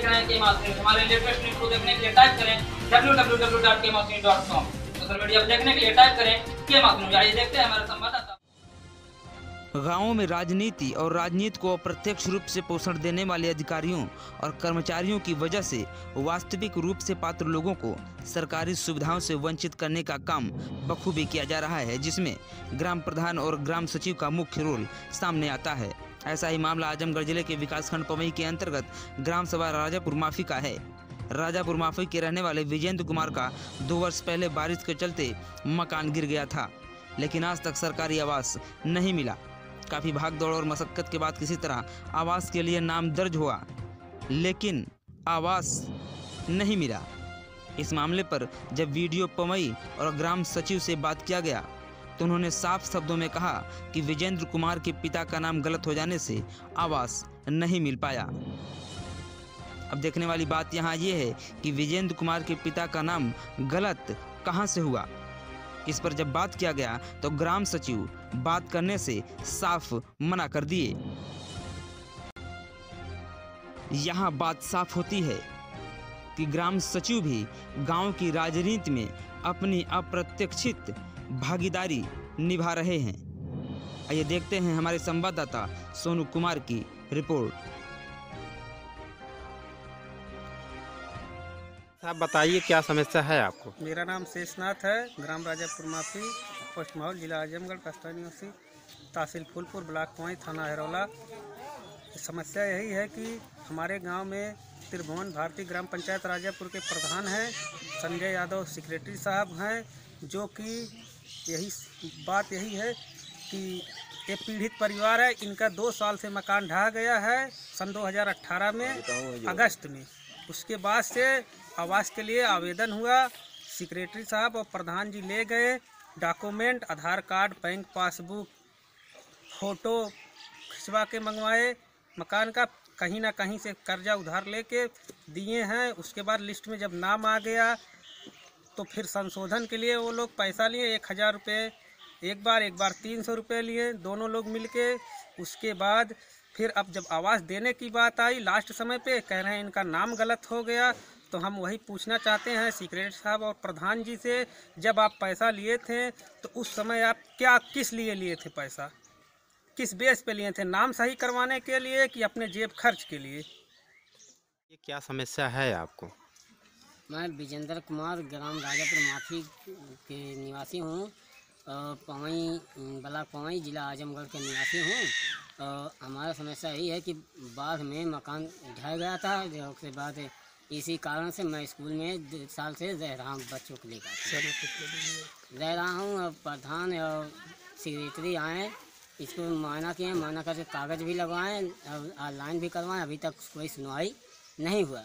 देख रहे हैं। के हमारे लेटेस्ट न्यूज़ को देखने के लिए टाइप करें सोशल मीडिया देखने के लिए टाइप करें के आइए देखते हैं हमारे संवाददाता। गाँवों में राजनीति और राजनीति को अप्रत्यक्ष रूप से पोषण देने वाले अधिकारियों और कर्मचारियों की वजह से वास्तविक रूप से पात्र लोगों को सरकारी सुविधाओं से वंचित करने का काम बखूबी किया जा रहा है, जिसमें ग्राम प्रधान और ग्राम सचिव का मुख्य रोल सामने आता है। ऐसा ही मामला आजमगढ़ ज़िले के विकासखंड पवई के अंतर्गत ग्राम सभा राजापुर माफ़ी का है। राजापुर माफ़ी के रहने वाले विजेंद्र कुमार का दो वर्ष पहले बारिश के चलते मकान गिर गया था, लेकिन आज तक सरकारी आवास नहीं मिला। काफ़ी भाग दौड़ और मशक्क़त के बाद किसी तरह आवास के लिए नाम दर्ज हुआ, लेकिन आवास नहीं मिला। इस मामले पर जब वीडियो पमई और ग्राम सचिव से बात किया गया तो उन्होंने साफ़ शब्दों में कहा कि विजेंद्र कुमार के पिता का नाम गलत हो जाने से आवास नहीं मिल पाया। अब देखने वाली बात यहाँ ये है कि विजेंद्र कुमार के पिता का नाम गलत कहाँ से हुआ? इस पर जब बात किया गया तो ग्राम सचिव बात करने से साफ़ मना कर दिए। यहाँ बात साफ़ होती है कि ग्राम सचिव भी गाँव की राजनीति में अपनी अप्रत्यक्षित भागीदारी निभा रहे हैं। आइए देखते हैं हमारे संवाददाता सोनू कुमार की रिपोर्ट। आप बताइए क्या समस्या है आपको? मेरा नाम शेषनाथ है ग्राम राजापुर माफ़ी पोस्ट माहौल जिला आजमगढ़ कस्टा निवासी तहसील फूलपुर ब्लॉक कुआई थाना हैरौला। समस्या यही है कि हमारे गाँव में त्रिभुवन भारती ग्राम पंचायत राजापुर के प्रधान हैं संजय यादव सेक्रेटरी साहब हैं जो कि यही बात यही है कि ये पीड़ित परिवार है, इनका दो साल से मकान ढहा गया है सन 2018 में, अगस्त में। उसके बाद से आवास के लिए आवेदन हुआ। सेक्रेटरी साहब और प्रधान जी ले गए। Document, Aadhaar card, bank passbook, photo खिंचवा के मंगवाए। मकान का कहीं ना कहीं से कर्जा उधार लेके दिए हैं। उसके बाद लिस्ट में जब नाम आ गया तो फिर संशोधन के लिए वो लोग पैसा लिए, एक हज़ार रुपये, एक बार एक बार तीन सौ रुपये लिए, दोनों लोग मिलके। उसके बाद फिर अब जब आवाज़ देने की बात आई लास्ट समय पे, कह रहे हैं इनका नाम गलत हो गया तो हम वही पूछना चाहते हैं सीक्रेट साहब और प्रधान जी से, जब आप पैसा लिए थे तो उस समय आप क्या, किस लिए लिए थे पैसा? किस बेस पे लिए थे? नाम सही करवाने के लिए कि अपने जेब खर्च के लिए? ये क्या समस्या है आपको? मैं विजेंद्र कुमार, ग्राम राजापुर माफ़ी के निवासी हूँ। पवई ब्लॉक पवई जिला आजमगढ़ के निवासी हूँ। हमारा समस्या यही है कि बाढ़ में मकान ढह गया था, उसके बाद इसी कारण से मैं स्कूल में साल से रह रहा हूँ बच्चों को लेकर रह रहा हूँ प्रधान और सेक्रेटरी आए, इसको मायना किए, मायना करके कागज़ भी लगवाएँ, और ऑनलाइन भी करवाएँ, अभी तक कोई सुनवाई नहीं हुआ।